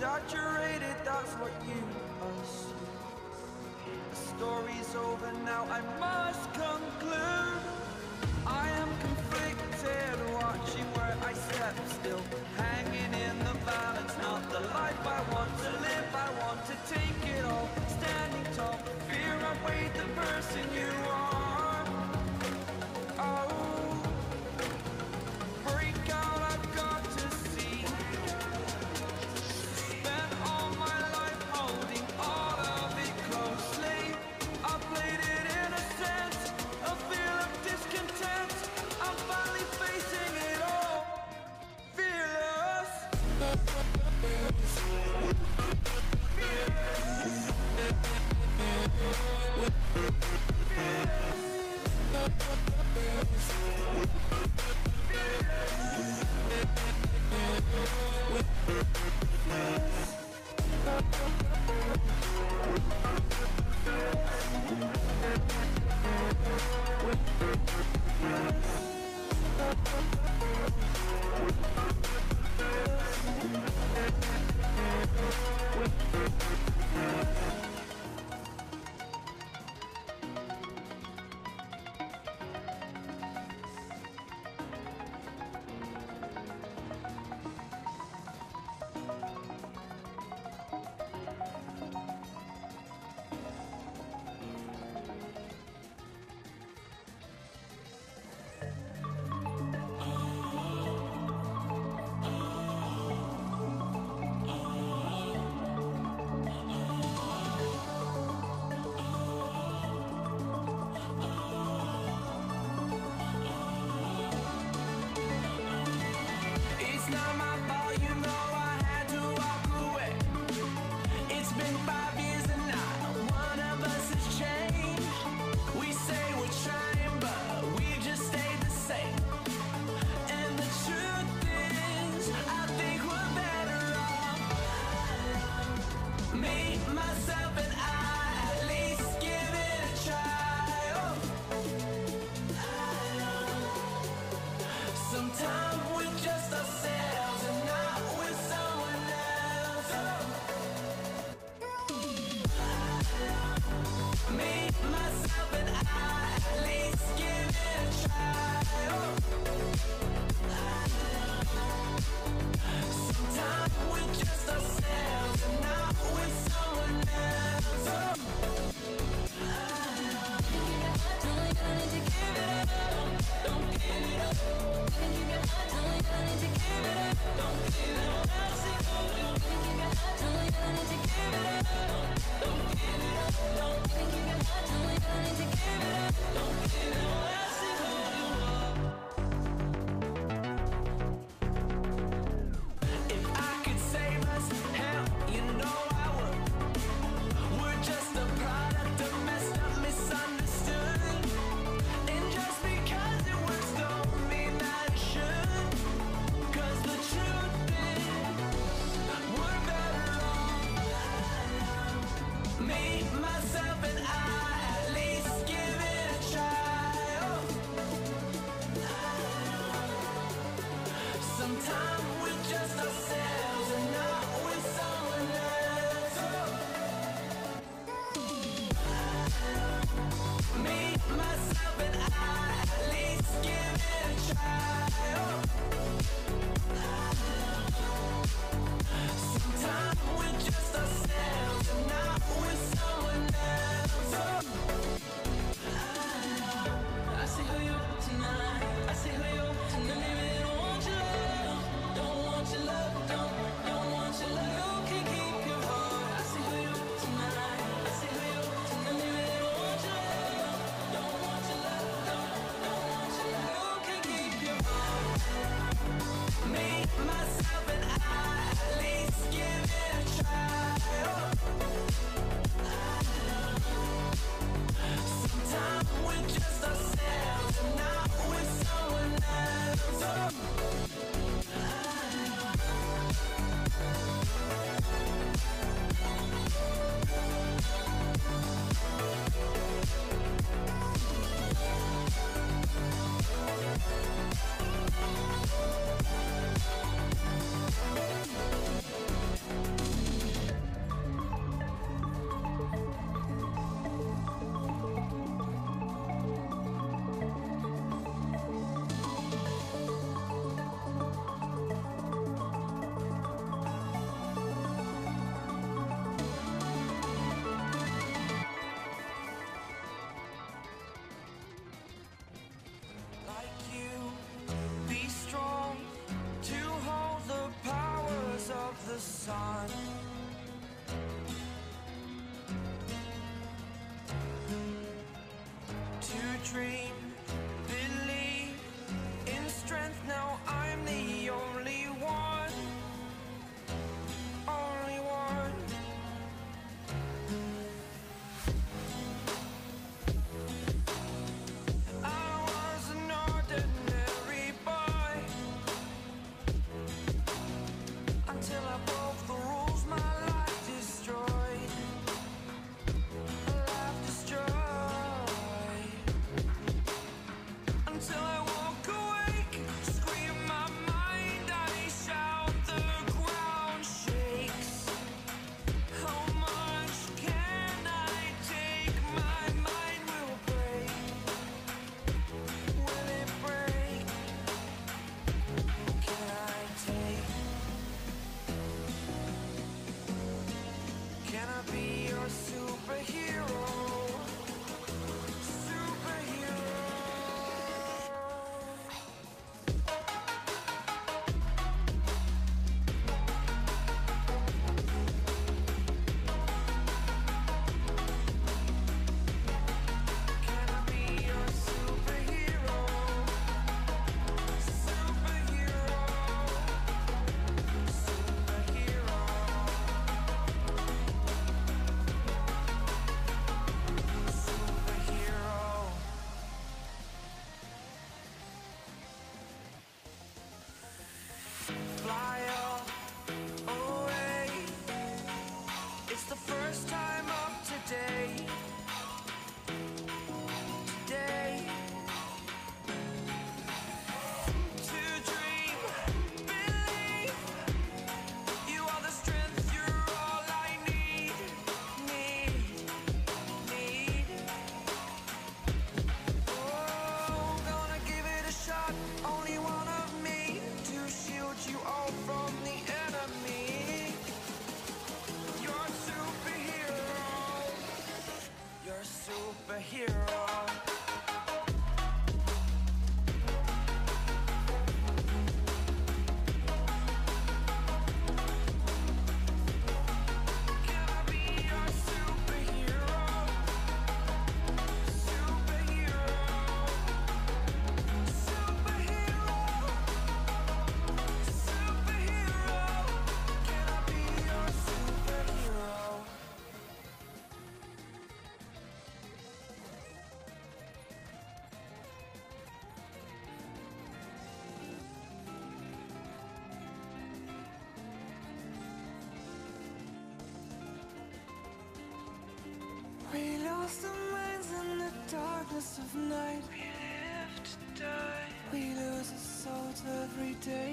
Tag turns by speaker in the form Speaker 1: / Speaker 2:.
Speaker 1: exaggerated. That's what you assume. The story's over now. I must conclude. I am conflicted, watching where I step still, hanging in the balance. Not the life I want to live. I want to take it all, myself and I me, myself, and I. sun. lost our minds in the darkness of night. We live to die. We lose our souls every day.